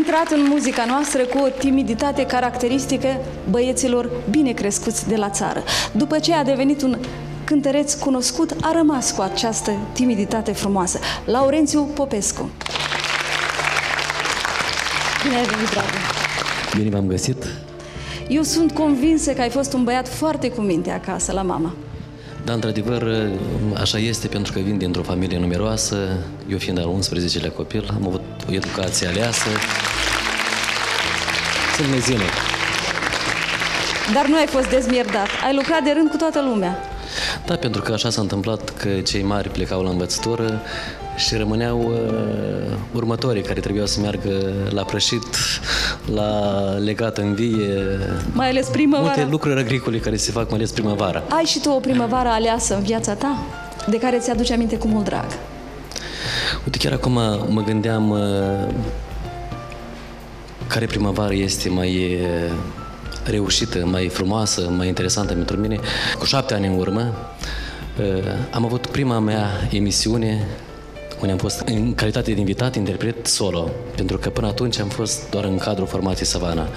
intrat în muzica noastră cu o timiditate caracteristică băieților bine crescuți de la țară. După ce a devenit un cântăreț cunoscut, a rămas cu această timiditate frumoasă. Laurențiu Popescu. Bine ai venit, dragă! Bine v-am găsit. Eu sunt convinsă că ai fost un băiat foarte cu minte acasă, la mama. Da, într-adevăr, așa este pentru că vin dintr-o familie numeroasă. Eu fiind al 11-lea copil, am avut o educație aleasă. Sunt mezină. Dar nu ai fost dezmierdat. Ai lucrat de rând cu toată lumea. Da, pentru că așa s-a întâmplat că cei mari plecau la învățătură și rămâneau uh, următorii care trebuiau să meargă la prășit, la legat în vie. Mai ales primăvara. Multe lucruri agricole care se fac mai ales primăvara. Ai și tu o primăvară aleasă în viața ta, de care ți-aduce aminte cu mult drag. Uite, chiar acum mă gândeam uh, care primăvară este mai uh, reușită, mai frumoasă, mai interesantă pentru mine. Cu șapte ani în urmă uh, am avut prima mea emisiune unde am fost în calitate de invitat, interpret solo, pentru că până atunci am fost doar în cadrul formației Savana.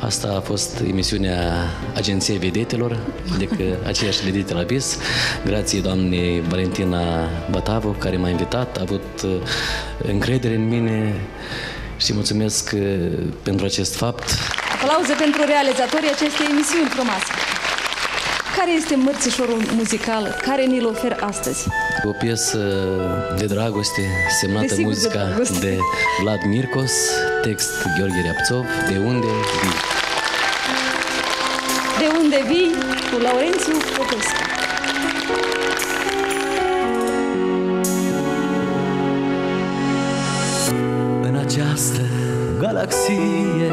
Asta a fost emisiunea Agenției Vedetelor, adică aceeași vedete la BIS, grație doamnei Valentina Batavu, care m-a invitat, a avut uh, încredere în mine și mulțumesc uh, pentru acest fapt. Aplauze pentru realizatorii acestei emisiuni frumoase. Care este mărțișorul muzical care ni-l ofer astăzi? O piesă de dragoste, semnată Desigur, de muzica de, dragoste. de Vlad Mircos, text Gheorghe Reapțov, De unde vii? De unde vii cu Laurențiu Popescu? Galaxie.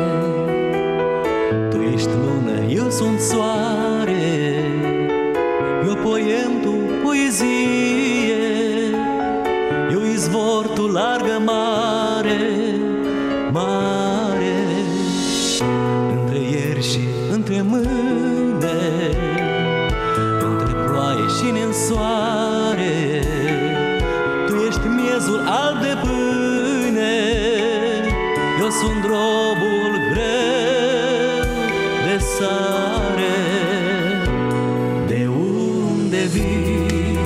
Tu ești lună, eu sunt soare Eu poem, tu poezie. Eu izvor, tu largă mare Mare. Între ieri și între mâine Între ploaie și nensoare Tu Eu sunt robul greu de sare De unde vii?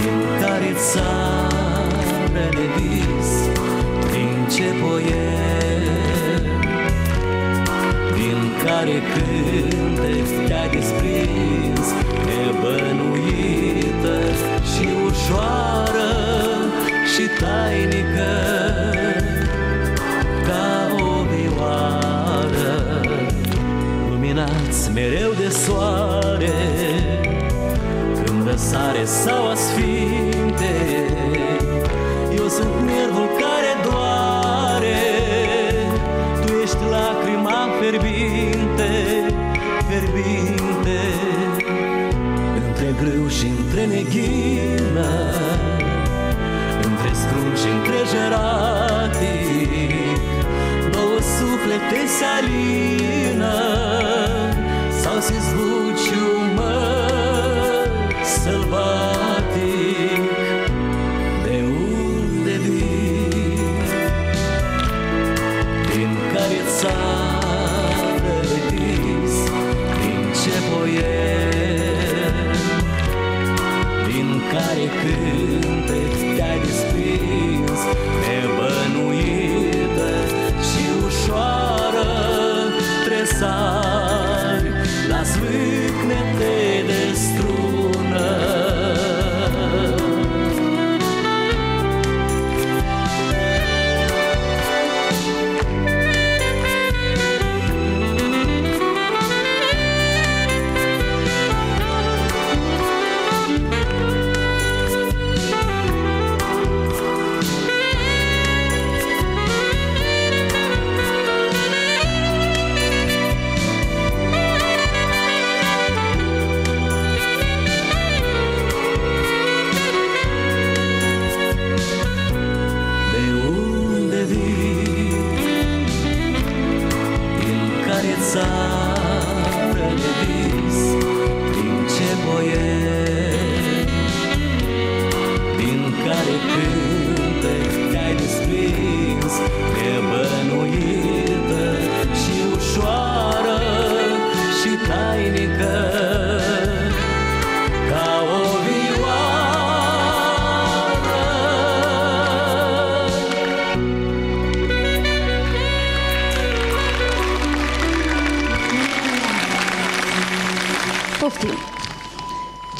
Din care țară de vis? Din ce poem? Din care cântec te-ai desprins Când sare sau asfinte Eu sunt nervul care doare. Tu ești lacrima ferbinte Ferbinte Între grâu și între neghină Între scrum și între jeratic Două suflete se alină Sau se zbuci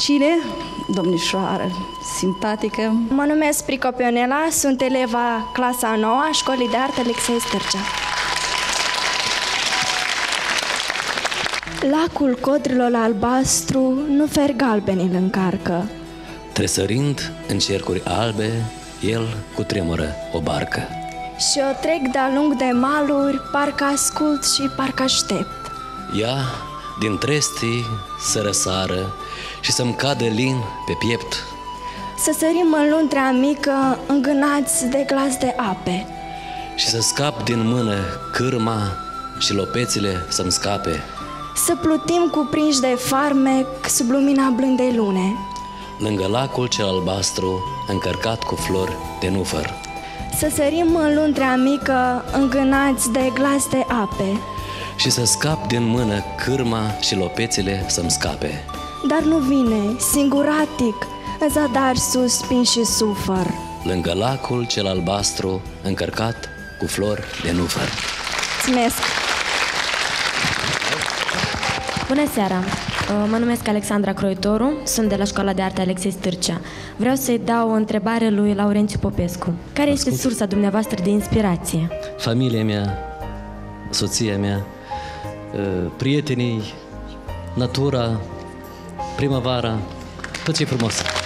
Cine? Domnișoară, simpatică. Mă numesc Prico Pionela, sunt eleva clasa 9 a Școlii de Artă Alexei Stârcea. Lacul codrilor albastru nu fer galben îl încarcă. Tresărind în cercuri albe, el cu tremură o barcă. Și o trec de-a lung de maluri, parcă ascult și parcă aștept. Ea, din trestii, să răsară și să-mi cadă lin pe piept. Să sărim în luntrea mică, îngânați de glas de ape. și să scap din mână cârma și lopețile să-mi scape. Să plutim cuprinși de farmec sub lumina blândei lune. Lângă lacul cel albastru, încărcat cu flori de nufăr. Să sărim în luntrea mică, îngânați de glas de ape. Și să scap din mână cârma și lopețile să-mi scape. Dar nu vine, singuratic, în zadar suspin și sufăr. Lângă lacul cel albastru, încărcat cu flori de nufăr. Mulțumesc! Bună seara! Uh, Mă numesc Alexandra Croitoru, sunt de la Școala de Arte Alexei Stârcea. Vreau să-i dau o întrebare lui Laurențiu Popescu. Care este sursa dumneavoastră de inspirație? Familia mea, soția mea, uh, prietenii, natura, primăvara, tot ce e frumos.